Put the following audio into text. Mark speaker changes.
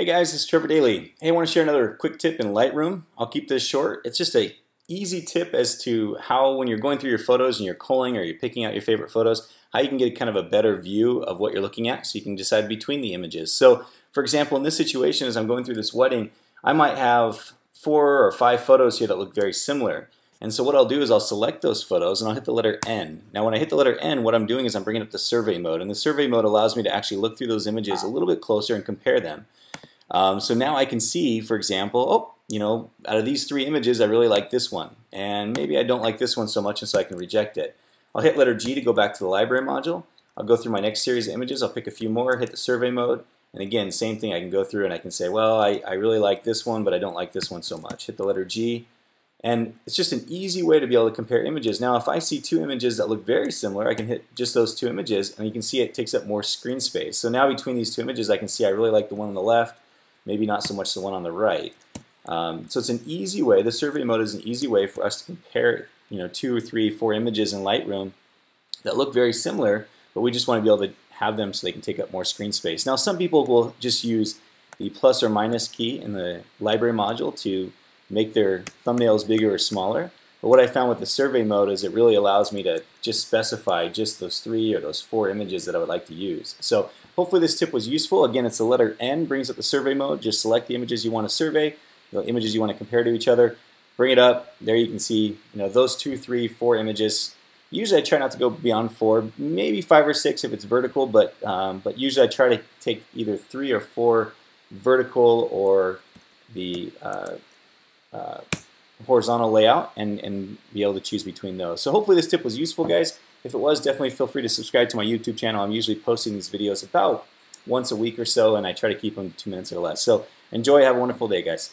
Speaker 1: Hey guys, it's Trevor Dayley. Hey, I want to share another quick tip in Lightroom. I'll keep this short. It's just a easy tip as to how when you're going through your photos and you're culling or you're picking out your favorite photos, how you can get kind of a better view of what you're looking at so you can decide between the images. So for example, in this situation as I'm going through this wedding, I might have four or five photos here that look very similar. And so what I'll do is I'll select those photos and I'll hit the letter N. Now when I hit the letter N, what I'm doing is I'm bringing up the survey mode. And the survey mode allows me to actually look through those images a little bit closer and compare them. Um, so now I can see, for example, oh, you know, out of these three images, I really like this one. And maybe I don't like this one so much, and so I can reject it. I'll hit letter G to go back to the library module. I'll go through my next series of images. I'll pick a few more, hit the survey mode. And again, same thing. I can go through and I can say, well, I, I really like this one, but I don't like this one so much. Hit the letter G. And it's just an easy way to be able to compare images. Now, if I see two images that look very similar, I can hit just those two images, and you can see it takes up more screen space. So now between these two images, I can see I really like the one on the left, maybe not so much the one on the right. Um, so it's an easy way, the survey mode is an easy way for us to compare you know, two or three, four images in Lightroom that look very similar, but we just want to be able to have them so they can take up more screen space. Now some people will just use the plus or minus key in the library module to make their thumbnails bigger or smaller. But what I found with the survey mode is it really allows me to just specify just those three or those four images that I would like to use. So hopefully this tip was useful. Again, it's the letter N, brings up the survey mode. Just select the images you want to survey, the images you want to compare to each other. Bring it up. There you can see you know those two, three, four images. Usually I try not to go beyond four, maybe five or six if it's vertical, but, um, but usually I try to take either three or four vertical or the uh, horizontal layout and, and be able to choose between those. So hopefully this tip was useful, guys. If it was, definitely feel free to subscribe to my YouTube channel. I'm usually posting these videos about once a week or so, and I try to keep them two minutes or less. So enjoy. Have a wonderful day, guys.